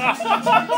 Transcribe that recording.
ハハハハ!